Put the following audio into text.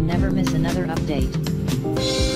and never miss another update.